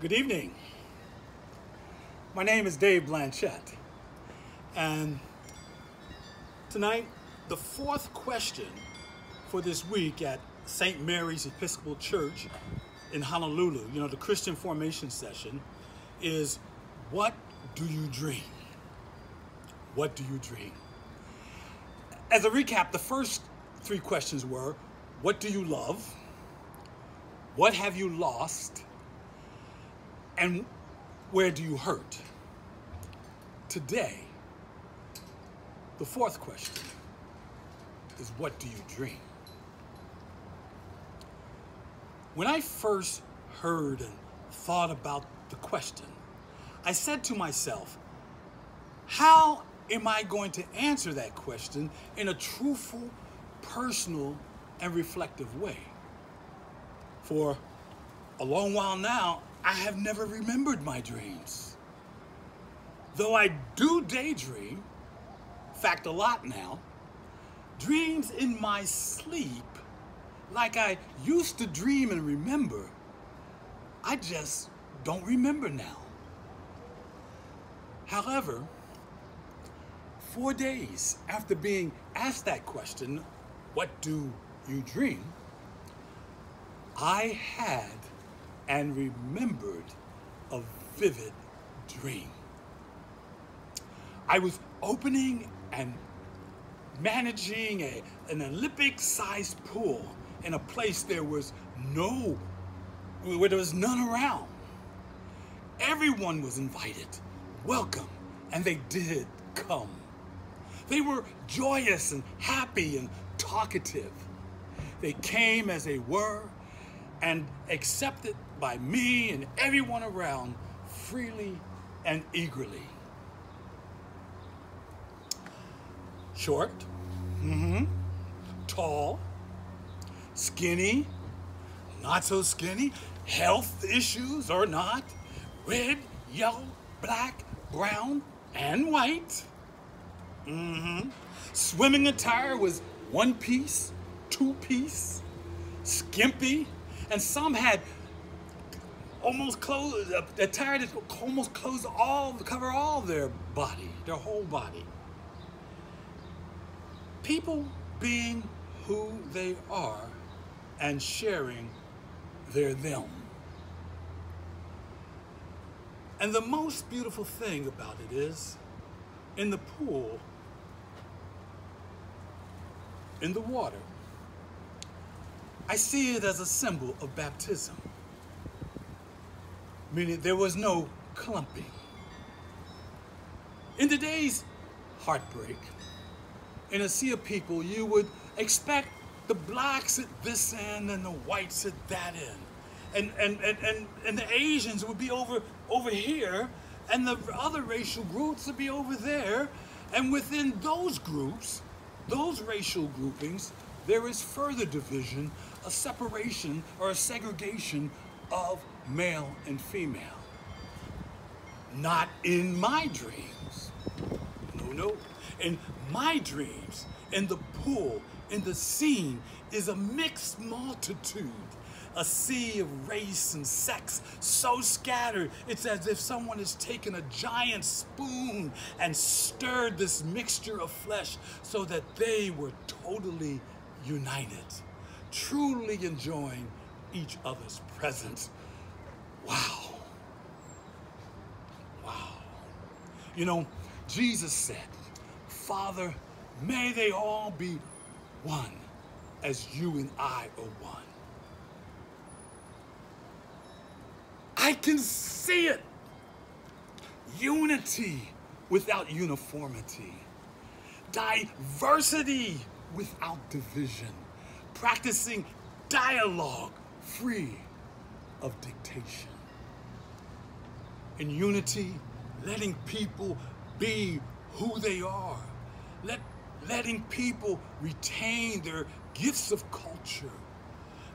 Good evening. My name is Dave Blanchett, and tonight, the fourth question for this week at St. Mary's Episcopal Church in Honolulu, you know, the Christian formation session, is what do you dream? What do you dream? As a recap, the first three questions were what do you love? What have you lost? And where do you hurt? Today, the fourth question is what do you dream? When I first heard and thought about the question, I said to myself, how am I going to answer that question in a truthful, personal, and reflective way? For a long while now, I have never remembered my dreams. Though I do daydream, fact a lot now, dreams in my sleep, like I used to dream and remember, I just don't remember now. However, four days after being asked that question, what do you dream? I had and remembered a vivid dream. I was opening and managing a, an Olympic sized pool in a place there was no, where there was none around. Everyone was invited, welcome, and they did come. They were joyous and happy and talkative. They came as they were and accepted by me and everyone around freely and eagerly. Short, mm-hmm, tall, skinny, not so skinny, health issues or not, red, yellow, black, brown, and white. Mm-hmm. Swimming attire was one piece, two piece, skimpy, and some had almost clothes, attire that almost close all, cover all their body, their whole body. People being who they are and sharing their them. And the most beautiful thing about it is, in the pool, in the water, I see it as a symbol of baptism, meaning there was no clumping. In today's heartbreak, in a sea of people, you would expect the blacks at this end and the whites at that end. And, and, and, and, and the Asians would be over, over here, and the other racial groups would be over there. And within those groups, those racial groupings, there is further division, a separation or a segregation of male and female. Not in my dreams. No, no. In my dreams, in the pool, in the scene, is a mixed multitude. A sea of race and sex so scattered, it's as if someone has taken a giant spoon and stirred this mixture of flesh so that they were totally united, truly enjoying each other's presence. Wow. Wow. You know, Jesus said, Father, may they all be one as you and I are one. I can see it. Unity without uniformity. Diversity without division, practicing dialogue free of dictation. In unity, letting people be who they are, Let, letting people retain their gifts of culture,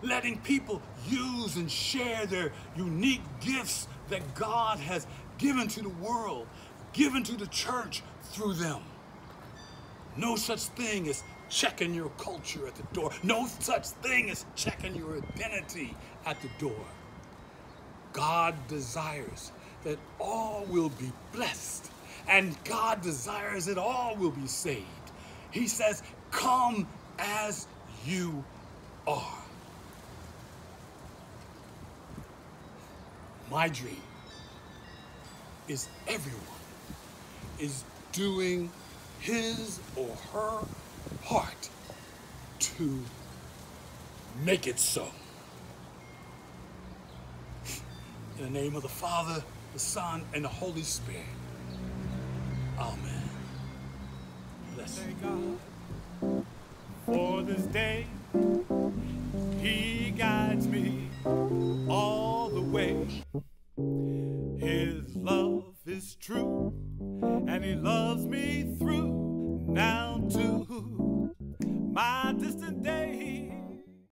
letting people use and share their unique gifts that God has given to the world, given to the church through them. No such thing as checking your culture at the door. No such thing as checking your identity at the door. God desires that all will be blessed, and God desires that all will be saved. He says, Come as you are. My dream is everyone is doing his or her part to make it so. In the name of the Father, the Son, and the Holy Spirit. Amen. Bless Thank God for this day. He guides me all the way. His love is true, and He loves